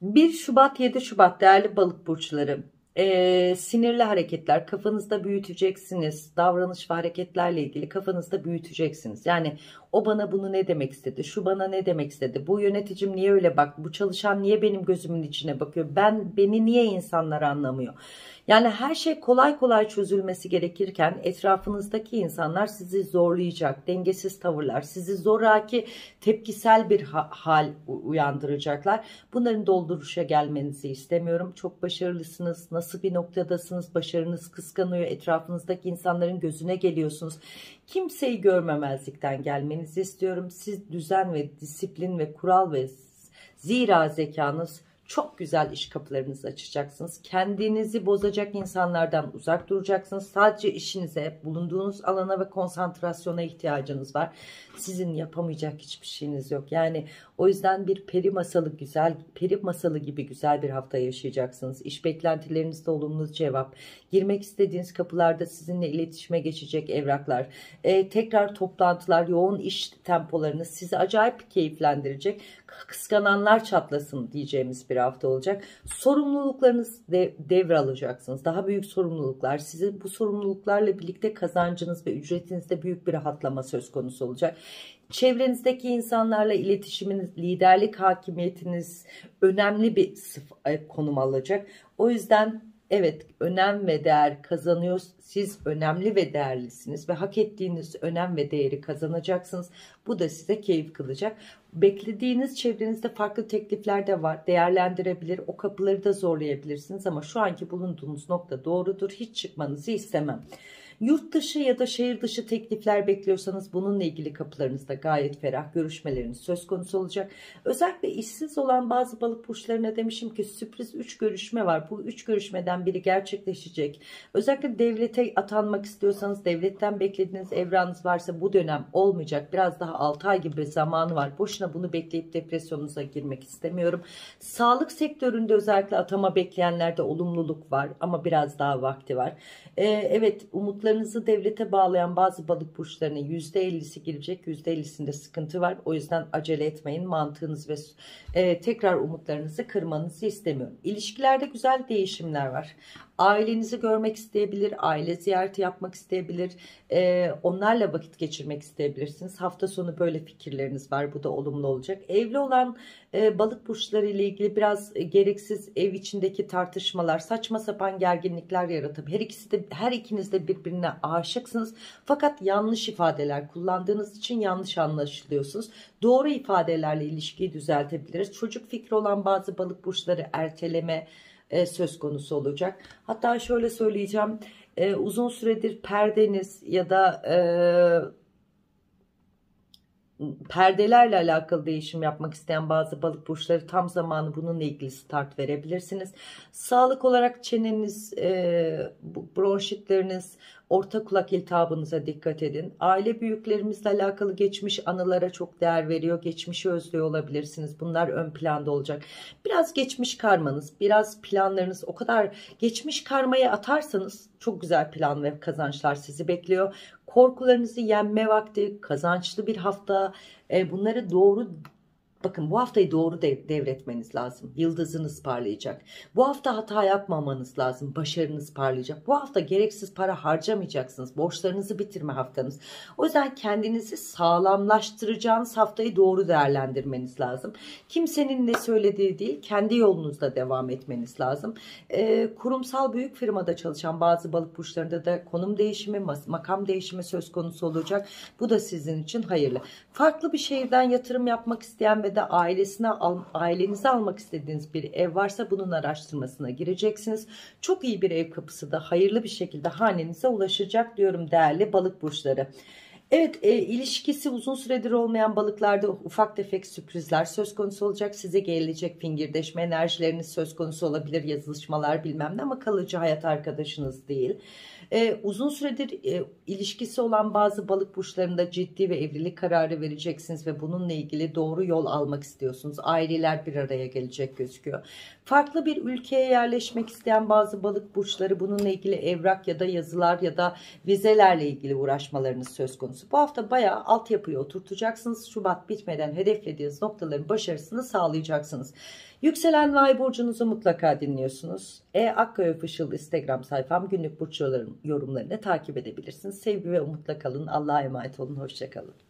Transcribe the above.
1 Şubat 7 Şubat değerli balık burçları. E, sinirli hareketler kafanızda büyüteceksiniz. Davranış ve hareketlerle ilgili kafanızda büyüteceksiniz. Yani o bana bunu ne demek istedi şu bana ne demek istedi bu yöneticim niye öyle bak bu çalışan niye benim gözümün içine bakıyor ben beni niye insanlar anlamıyor yani her şey kolay kolay çözülmesi gerekirken etrafınızdaki insanlar sizi zorlayacak, dengesiz tavırlar, sizi zoraki tepkisel bir hal uyandıracaklar. Bunların dolduruşa gelmenizi istemiyorum. Çok başarılısınız. Nasıl bir noktadasınız? Başarınız kıskanıyor. Etrafınızdaki insanların gözüne geliyorsunuz. Kimseyi görmemezlikten gelmenizi istiyorum. Siz düzen ve disiplin ve kural ve zira zekanız çok güzel iş kapılarınızı açacaksınız. Kendinizi bozacak insanlardan uzak duracaksınız. Sadece işinize, bulunduğunuz alana ve konsantrasyona ihtiyacınız var. Sizin yapamayacak hiçbir şeyiniz yok. Yani o yüzden bir peri masalı güzel, peri masalı gibi güzel bir hafta yaşayacaksınız. İş beklentilerinizde olumlu cevap. Girmek istediğiniz kapılarda sizinle iletişime geçecek evraklar. Ee, tekrar toplantılar, yoğun iş tempolarınız sizi acayip keyiflendirecek. Kıskananlar çatlasın diyeceğimiz bir hafta olacak. Sorumluluklarınız de, devralacaksınız. Daha büyük sorumluluklar. Sizi bu sorumluluklarla birlikte kazancınız ve ücretinizde büyük bir rahatlama söz konusu olacak. Çevrenizdeki insanlarla iletişiminiz, liderlik hakimiyetiniz önemli bir e, konum alacak. O yüzden evet önem ve değer kazanıyor. Siz önemli ve değerlisiniz ve hak ettiğiniz önem ve değeri kazanacaksınız. Bu da size keyif kılacak. Beklediğiniz çevrenizde farklı teklifler de var. Değerlendirebilir, o kapıları da zorlayabilirsiniz ama şu anki bulunduğunuz nokta doğrudur. Hiç çıkmanızı istemem. Yurt dışı ya da şehir dışı teklifler bekliyorsanız bununla ilgili kapılarınızda gayet ferah görüşmeleriniz söz konusu olacak. Özellikle işsiz olan bazı balık burçlarına demişim ki sürpriz 3 görüşme var. Bu 3 görüşmeden biri gerçekleşecek. Özellikle devlete atanmak istiyorsanız devletten beklediğiniz evranınız varsa bu dönem olmayacak. Biraz daha 6 ay gibi zamanı var. Boşuna bunu bekleyip depresyonunuza girmek istemiyorum. Sağlık sektöründe özellikle atama bekleyenlerde olumluluk var ama biraz daha vakti var. Ee, evet umutlarınızı devlete bağlayan bazı balık burçlarının %50'si girecek %50'sinde sıkıntı var. O yüzden acele etmeyin mantığınız ve e, tekrar umutlarınızı kırmanızı istemiyorum. İlişkilerde güzel değişimler var. Ailenizi görmek isteyebilir, aile ziyareti yapmak isteyebilir, e, onlarla vakit geçirmek isteyebilirsiniz. Hafta sonu böyle fikirleriniz var, bu da olumlu olacak. Evli olan e, balık burçları ile ilgili biraz e, gereksiz ev içindeki tartışmalar, saçma sapan gerginlikler yaratabilir. Her ikisi de her ikiniz de birbirine aşıksınız. Fakat yanlış ifadeler kullandığınız için yanlış anlaşılıyorsunuz. Doğru ifadelerle ilişkiyi düzeltebiliriz. Çocuk fikri olan bazı balık burçları erteleme e, söz konusu olacak. Hatta şöyle söyleyeceğim. E, uzun süredir perdeniz ya da e, perdelerle alakalı değişim yapmak isteyen bazı balık burçları tam zamanı bununla ilgili start verebilirsiniz. Sağlık olarak çeneniz, e, bronşitleriniz, orta kulak iltihabınıza dikkat edin. Aile büyüklerimizle alakalı geçmiş anılara çok değer veriyor. Geçmişi özlüyor olabilirsiniz. Bunlar ön planda olacak. Biraz geçmiş karmanız, biraz planlarınız o kadar geçmiş karmayı atarsanız çok güzel plan ve kazançlar sizi bekliyor. Korkularınızı yenme vakti, kazançlı bir hafta. E, bunları doğru Bakın bu haftayı doğru devretmeniz lazım. Yıldızınız parlayacak. Bu hafta hata yapmamanız lazım. Başarınız parlayacak. Bu hafta gereksiz para harcamayacaksınız. Borçlarınızı bitirme haftanız. O yüzden kendinizi sağlamlaştıracağınız haftayı doğru değerlendirmeniz lazım. Kimsenin ne söylediği değil, kendi yolunuzda devam etmeniz lazım. Ee, kurumsal büyük firmada çalışan bazı balık burçlarında da konum değişimi, makam değişimi söz konusu olacak. Bu da sizin için hayırlı. Farklı bir şehirden yatırım yapmak isteyen ve de ailesine ailenize almak istediğiniz bir ev varsa bunun araştırmasına gireceksiniz. Çok iyi bir ev kapısı da hayırlı bir şekilde hanenize ulaşacak diyorum değerli balık burçları. Evet e, ilişkisi uzun süredir olmayan balıklarda ufak tefek sürprizler söz konusu olacak. Size gelecek fingirdeşme enerjileriniz söz konusu olabilir yazılışmalar bilmem ne ama kalıcı hayat arkadaşınız değil. Ee, uzun süredir e, ilişkisi olan bazı balık burçlarında ciddi ve evlilik kararı vereceksiniz ve bununla ilgili doğru yol almak istiyorsunuz. Aileler bir araya gelecek gözüküyor. Farklı bir ülkeye yerleşmek isteyen bazı balık burçları bununla ilgili evrak ya da yazılar ya da vizelerle ilgili uğraşmalarınız söz konusu. Bu hafta bayağı altyapıyı oturtacaksınız. Şubat bitmeden hedeflediğiniz noktaların başarısını sağlayacaksınız. Yükselen ve ay burcunuzu mutlaka dinliyorsunuz. E Akkaya Official Instagram sayfam günlük burç yorumlarını takip edebilirsiniz. Sevgi ve umutla kalın. Allah'a emanet olun. Hoşçakalın.